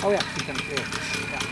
Oh yeah, she can. Yeah. yeah.